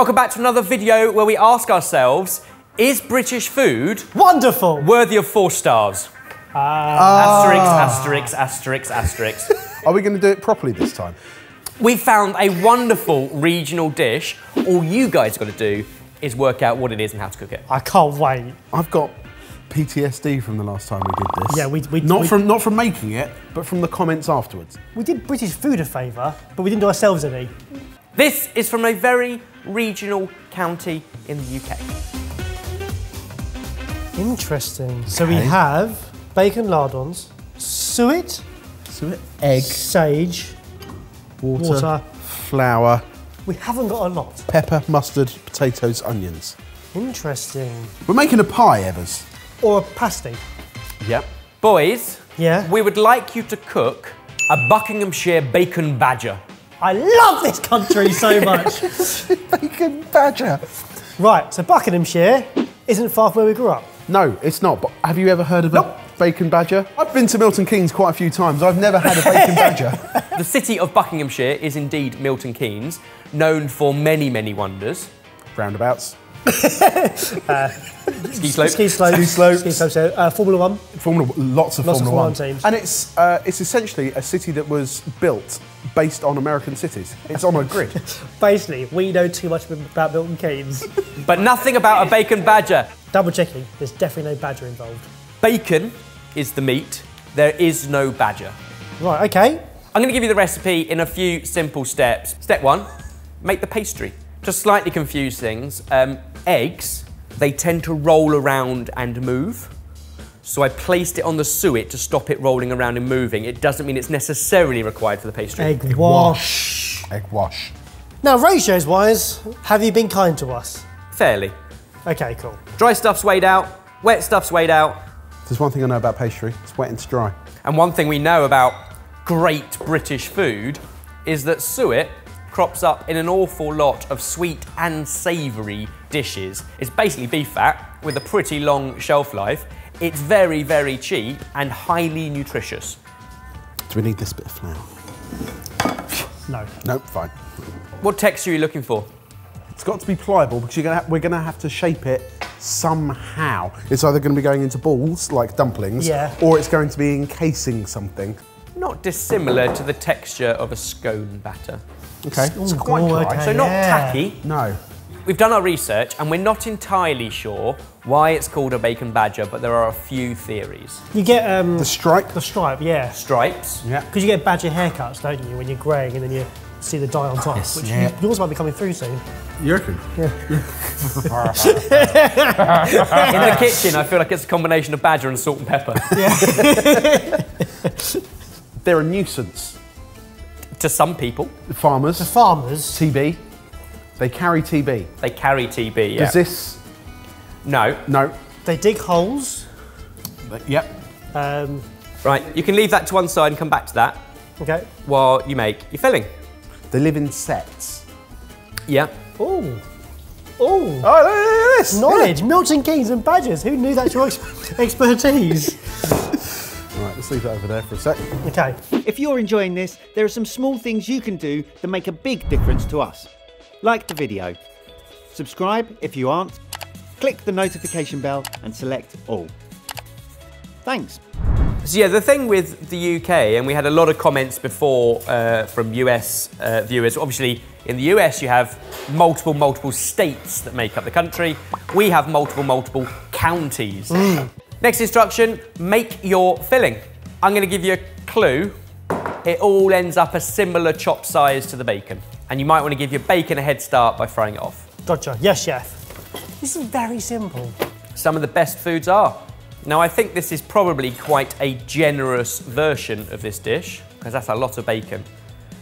Welcome back to another video where we ask ourselves, is British food Wonderful. worthy of four stars? Ah. Asterix, asterix, asterix, asterix. Are we going to do it properly this time? we found a wonderful regional dish. All you guys got to do is work out what it is and how to cook it. I can't wait. I've got PTSD from the last time we did this. Yeah, we- we- not we- from not from making it, but from the comments afterwards. We did British food a favour, but we didn't do ourselves any. This is from a very regional county in the UK. Interesting. So we have bacon lardons, suet, So egg, sage, water, water. flour, We haven't got a lot. pepper, mustard, potatoes, onions. Interesting. We're making a pie, Ebbers. Or a pasty. Yep. Boys, Yeah. we would like you to cook a Buckinghamshire bacon badger. I love this country so much. Bacon badger. right, so Buckinghamshire isn't far from where we grew up. No, it's not. But have you ever heard of Nope. a bacon badger? I've been to Milton Keynes quite a few times. I've never had a bacon badger. The city of Buckinghamshire is indeed Milton Keynes, known for many, many wonders. Roundabouts. Ski slope. Ski slopes. Ski slopes. Ski slopes. So, uh, Formula One. Formula, lots of Lots of Formula Formula One One teams. and it's uh, it's essentially a city that was built based on American cities. It's on a grid. Basically, we know too much about Milton Keynes. But nothing about a bacon badger. Double checking, there's definitely no badger involved. Bacon is the meat. There is no badger. Right, okay. I'm going to give you the recipe in a few simple steps. Step one, make the pastry. Just slightly confuse things, um, eggs, they tend to roll around and move. So I placed it on the suet to stop it rolling around and moving. It doesn't mean it's necessarily required for the pastry. Egg wash. Egg wash. Now, ratios wise, have you been kind to us? Fairly. Okay, cool. Dry stuff's weighed out, wet stuff's weighed out, There's one thing I know about pastry. It's wet and it's dry. And one thing we know about great British food is that suet crops up in an awful lot of sweet and savoury dishes. It's basically beef fat with a pretty long shelf life. It's very, very cheap and highly nutritious. Do we need this bit of flour? No. Nope, fine. What texture are you looking for? It's got to be pliable because you're gonna ha- we're going to have to shape it somehow. It's either going to be going into balls like dumplings, Yeah. or it's going to be encasing something. Not dissimilar to the texture of a scone batter. Okay, it's Ooh, quite oh, dry. okay. So not Yeah. tacky. No, We've done our research and we're not entirely sure why it's called a bacon badger, but there are a few theories. You get um, the stripe. the stripe, yeah. Stripes, Yeah. Because you get badger haircuts, don't you, when you're greying and then you see the dye on top, Yes, which yeah. yours might be coming through soon. You reckon? Yeah. In the kitchen, I feel like it's a combination of badger and salt and pepper. Yeah. They're a nuisance. to some people, Farmers, The farmers, TB, they carry TB. they carry TB. Yeah. Does this? No. No. they dig holes. Yep. Um, Right. You can leave that to one side and come back to that okay. while you make your filling. They live in setts. Yeah. Oh. Oh. Oh, look at this! Knowledge, Milton Keynes and badgers. Who knew that's your ex- expertise? Right, let's leave that over there for a sec. Okay. If you're enjoying this, there are some small things you can do that make a big difference to us. Like the video, subscribe if you aren't, click the notification bell and select all. Thanks. So yeah, the thing with the UK, and we had a lot of comments before uh, from US uh, viewers. Obviously, in the US, you have multiple, multiple states that make up the country. We have multiple, multiple counties. Next instruction: make your filling. I'm going to give you a clue. It all ends up a similar chop size to the bacon, and you might want to give your bacon a head start by frying it off. Gotcha. Yes, chef. This is very simple. some of the best foods are. Now, I think this is probably quite a generous version of this dish, because that's a lot of bacon.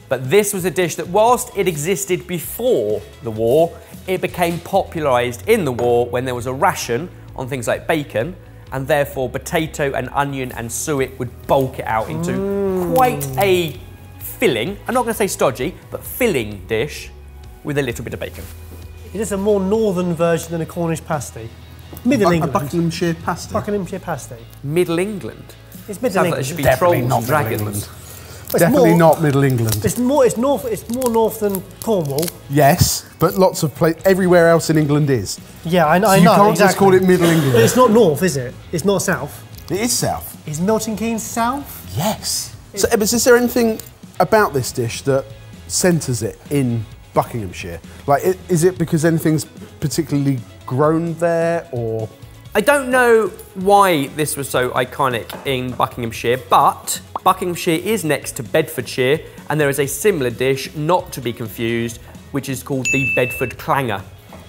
But this was a dish that, whilst it existed before the war, it became popularised in the war when there was a ration on things like bacon, and therefore potato and onion and suet would bulk it out into mm. quite a filling, I'm not going to say stodgy, but filling dish with a little bit of bacon. It is a more northern version than a Cornish pasty? Middle a England. Buckinghamshire pasty. Buckinghamshire pasty. Middle England. It's Sounds Middle like there England. should be Definitely trolls not and Middle. England. It's Definitely more- not Middle England. It's more. It's north. It's more north than Cornwall. Yes, but lots of places, everywhere else in England is. Yeah, I, I you know. can't exactly. just call it Middle England. But it's not north, is it? It's not south. It is south. Is Milton Keynes south? Yes. So, Ebbers, is there anything about this dish that centres it in Buckinghamshire? Like, is it because anything's particularly grown there, or I don't know why this was so iconic in Buckinghamshire, but Buckinghamshire is next to Bedfordshire, and there is a similar dish, not to be confused, which is called the Bedford Clanger.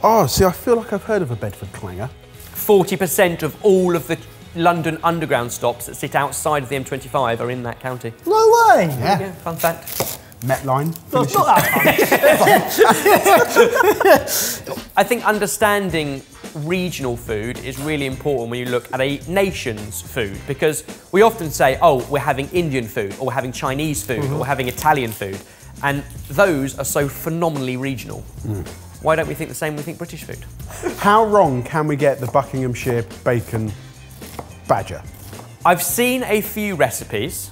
oh, see, I feel like I've heard of a Bedford clanger. 40% of all of the London Underground stops that sit outside of the M25 are in that county. No way. Yeah. Yeah, fun fact. Met Line. No, it's not that fun. I think understanding regional food is really important when you look at a nation's food because we often say, oh, we're having Indian food or we're having Chinese food mm-hmm. or we're having Italian food. And those are so phenomenally regional. Mm. Why don't we think the same when we think British food? How wrong can we get the Buckinghamshire bacon badger? I've seen a few recipes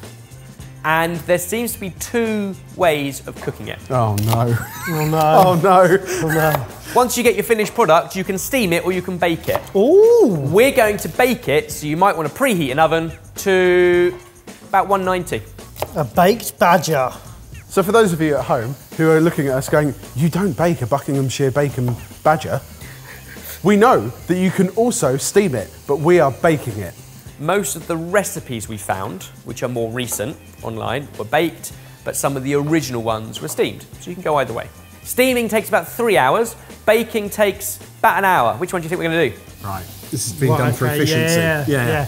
and there seems to be two ways of cooking it. Oh no. Oh, oh no. Oh no. Oh no. Once you get your finished product, you can steam it or you can bake it. Ooh. We're going to bake it, so you might want to preheat an oven to about 190. A baked badger. So for those of you at home who are looking at us going, you don't bake a Buckinghamshire bacon badger, we know that you can also steam it, but we are baking it. Most of the recipes we found, which are more recent online, were baked, but some of the original ones were steamed. So you can go either way. Steaming takes about three hours, baking takes about an hour. Which one do you think we're going to do? Right. This is being Right, done for okay, efficiency. Yeah. Yeah. yeah.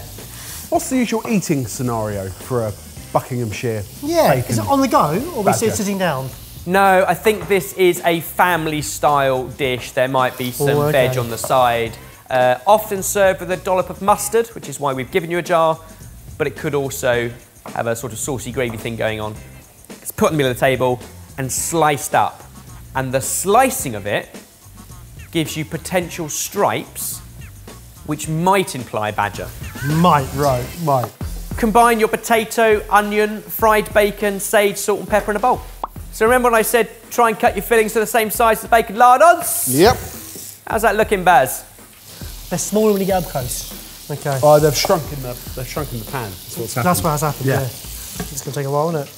What's the usual eating scenario for a Buckinghamshire Yeah, bacon? Is it on the go or we badger? sit sitting down? No, I think this is a family style dish. There might be some Oh, okay. veg on the side. Uh, often served with a dollop of mustard, which is why we've given you a jar, but it could also have a sort of saucy gravy thing going on. It's put in the middle of the table and sliced up. And the slicing of it gives you potential stripes, which might imply badger. Might. Right, might. Combine your potato, onion, fried bacon, sage, salt, and pepper in a bowl. So remember when I said try and cut your fillings to the same size as the bacon lardons? Yep. How's that looking, Baz? They're smaller when you get up close. Okay. Oh, they've shrunk in the they've shrunk in the pan. That's what's happened. That's what has happened. Yeah. Yeah. It's going to take a while, isn't it?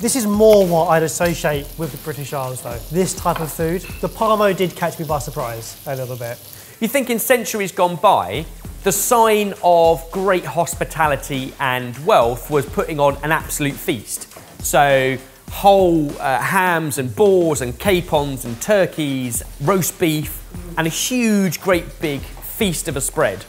This is more what I'd associate with the British Isles, though. This type of food. The Parmo did catch me by surprise a little bit. You think in centuries gone by, the sign of great hospitality and wealth was putting on an absolute feast. So whole uh, hams and boars and capons and turkeys, roast beef, and a huge, great big feast of a spread.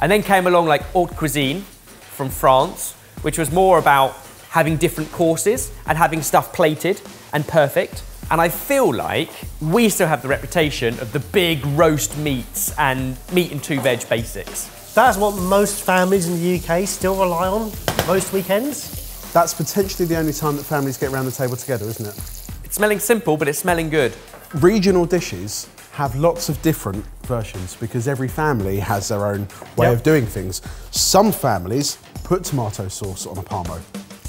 And then came along like haute cuisine from France, which was more about having different courses and having stuff plated and perfect. And I feel like we still have the reputation of the big roast meats and meat and two veg basics. That's what most families in the UK still rely on most weekends. That's potentially the only time that families get around the table together, isn't it? It's smelling simple, but it's smelling good. Regional dishes have lots of different versions because every family has their own way Yep. of doing things. Some families put tomato sauce on a parmo.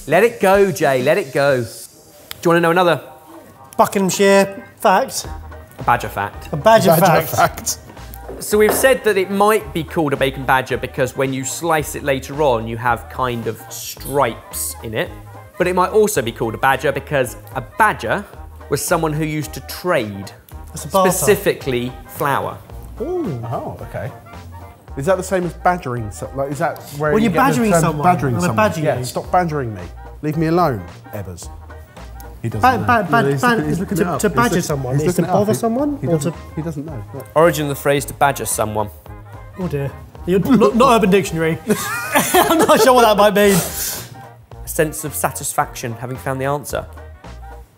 Let it go, Jay, let it go. Do you want to know another Buckinghamshire fact. A badger fact? A badger, Badger fact. fact. So we've said that it might be called a bacon badger because when you slice it later on, you have kind of stripes in it. But it might also be called a badger because a badger was someone who used to trade, That's a barter. Specifically flour. Oh, okay. Is that the same as badgering? so- Like, is that where When you you're get the badgering term someone, Badgering when I someone. badger yeah, you. stop badgering me. Leave me alone, Ebbers. He doesn't Ba- know. ba- ba- No, he's ba- looking- he's looking to- up. to badger look- someone he's is to looking it up. bother He- someone He or doesn't, to- he doesn't know. Look. Origin of the phrase to badger someone. Oh dear. You're not, not Urban Dictionary. I'm not sure what that might mean. A sense of satisfaction having found the answer.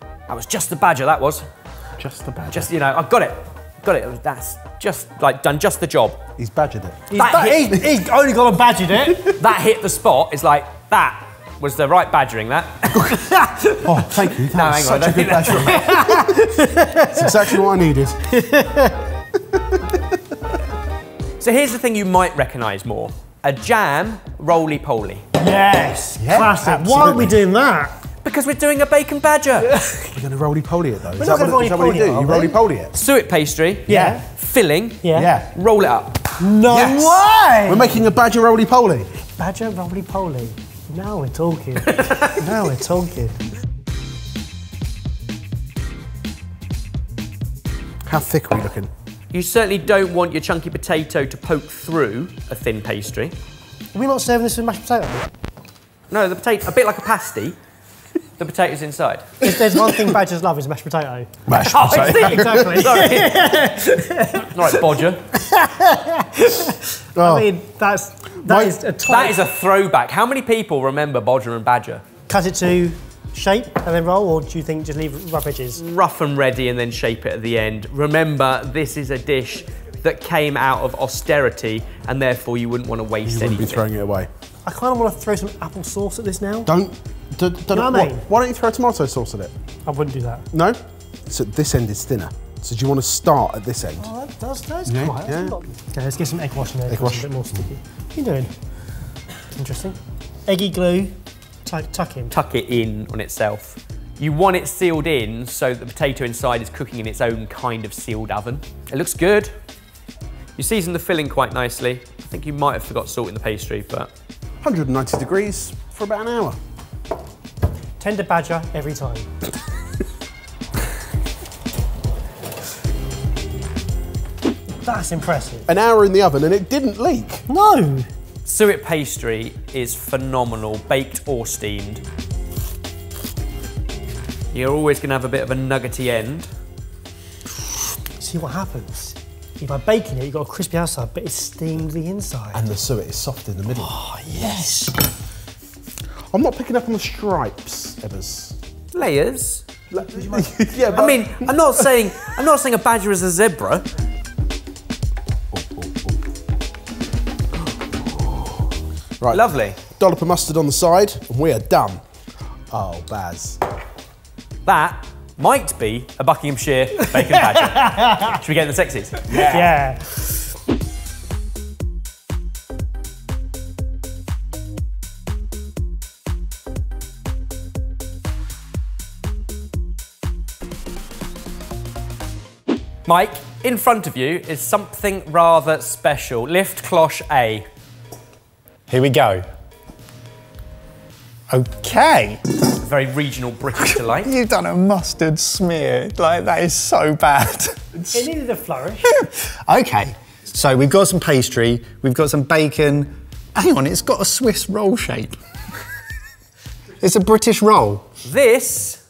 That was just the badger, that was. Just the badger. Just, you know, I've got it. Got it. That's just like done just the job. He's badgered it. He's, That ba- hit- he's, he's only gone and badgered it. That hit the spot. It's like, that was the right badgering, that. Oh, thank you. That No, was hang such on, a good don't badger. That's exactly what I needed. So here's the thing you might recognise more. A jam roly-poly. Yes, Yeah, classic. Why aren't we doing that? Because we're doing a bacon badger. We're going to roly poly it though. Is not gonna what, is that what you roly-poly do? it, are You roly poly it. Suet pastry. Yeah. Filling. Yeah. Yeah. Roll it up. No Yes. way! We're making a badger roly poly. Badger roly poly. Now we're talking. now we're talking. How thick are we looking? You certainly don't want your chunky potato to poke through a thin pastry. Are we not serving this with mashed potato? No, the potato, a bit like a pasty. The potatoes inside. If there's one thing badgers love, is mashed potato. Mashed Oh, I see. Exactly. All right, Bodger. I mean, that's that My- is a top. That is a throwback. How many people remember Bodger and Badger? Cut it to shape and then roll, or do you think just leave rough edges? Rough and ready and then shape it at the end. Remember, this is a dish that came out of austerity and therefore you wouldn't want to waste You wouldn't be throwing it away. I kind of want to throw some apple sauce at this now. Don't. D- d- know what I what- mean? Why don't you throw tomato sauce at it? I wouldn't do that. No. So this end is thinner. So do you want to start at this end? Oh, that does, that's Yeah, quite. yeah. Not... Okay, let's get some egg wash in there. Egg it's wash. A bit more sticky. What are you doing? Interesting. Eggy glue. Tuck, tuck in. Tuck it in on itself. You want it sealed in so that the potato inside is cooking in its own kind of sealed oven. It looks good. You season the filling quite nicely. I think you might have forgot salt in the pastry, but 190 degrees for about an hour. Tender badger every time. That's impressive. An hour in the oven and it didn't leak. No! suet pastry is phenomenal, baked or steamed. You're always going to have a bit of a nuggety end. See what happens? If I bake in it, you've got a crispy outside, but it's steamed the inside. And the suet is soft in the middle. Oh, yes! I'm not picking up on the stripes, Ebbers. Layers. yeah, but I mean, I'm not saying I'm not saying a badger is a zebra. Right. Lovely. dollop of mustard on the side, and we are done. Oh, Baz. That might be a Buckinghamshire bacon badger. Should we get in the sexies? Yeah. Mike, in front of you is something rather special. Lift cloche A. Here we go. Okay. Very regional British delight. You've done a mustard smear. Like, that is so bad. It needed a flourish. okay. So we've got some pastry, we've got some bacon. Hang on, it's got a Swiss roll shape. it's a British roll. This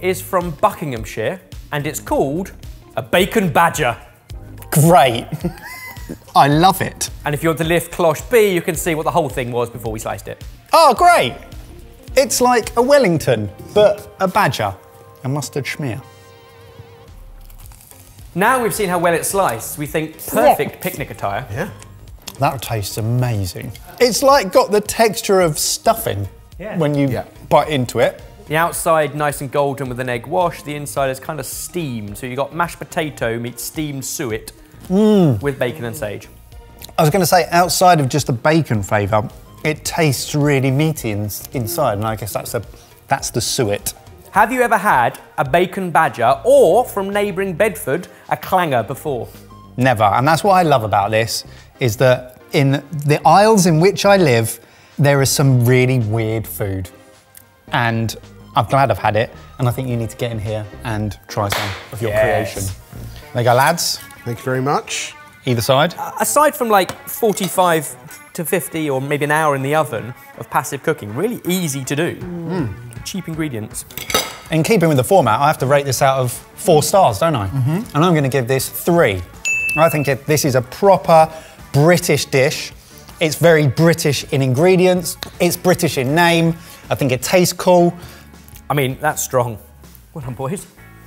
is from Buckinghamshire and it's called a bacon badger. Great. I love it. And if you want to lift cloche B, you can see what the whole thing was before we sliced it. Oh, great. It's like a Wellington, but a badger. A mustard schmear. Now we've seen how well it's sliced, we think perfect picnic attire. Yeah. That tastes amazing. It's like got the texture of stuffing Yeah. when you Yeah. bite into it. The outside nice and golden with an egg wash, the inside is kind of steamed. So you've got mashed potato meets steamed suet mm. with bacon and sage. I was going to say, outside of just the bacon flavour, it tastes really meaty in, inside, and I guess that's the that's the suet. Have you ever had a bacon badger or from neighbouring Bedford, a clanger before? Never, and that's what I love about this is that in the isles in which I live, there is some really weird food, and I'm glad I've had it. And I think you need to get in here and try some of your Yes. creation. There you go, lads. Thank you very much. Either side. Aside from like 45 to 50 or maybe an hour in the oven of passive cooking, really easy to do. Hmm. Cheap ingredients. In keeping with the format, I have to rate this out of four stars, don't I? Mm-hmm. And I'm going to give this three. I think it, this is a proper British dish. It's very British in ingredients. It's British in name. I think it tastes cool. I mean, that's strong. Well done, boys.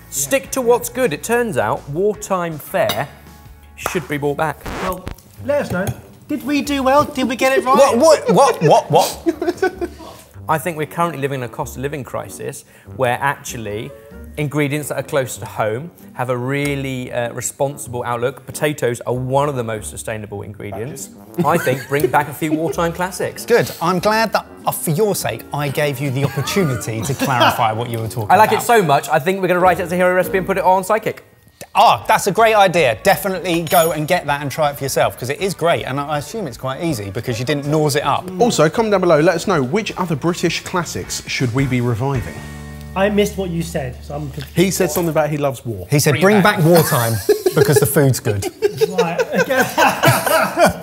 Stick to what's good. It turns out wartime fare should be brought back. Well, let us know. Did we do well? Did we get it right? What? What? What? What? What? I think we're currently living in a cost of living crisis where actually ingredients that are close to home have a really uh, responsible outlook. Potatoes are one of the most sustainable ingredients. I think bring back a few wartime classics. Good. I'm glad that uh, for your sake, I gave you the opportunity to clarify what you were talking about. I like it so much, I think we're going to write it as a hero recipe and put it on Sidekick. Ah, that's a great idea. Definitely go and get that and try it for yourself because it is great, and I assume it's quite easy because you didn't nose it up. Also, comment down below, let us know which other British classics should we be reviving? I missed what you said, so I'm confused. He said something about he loves war. He said, "Bring back wartime because the food's good." Right, okay.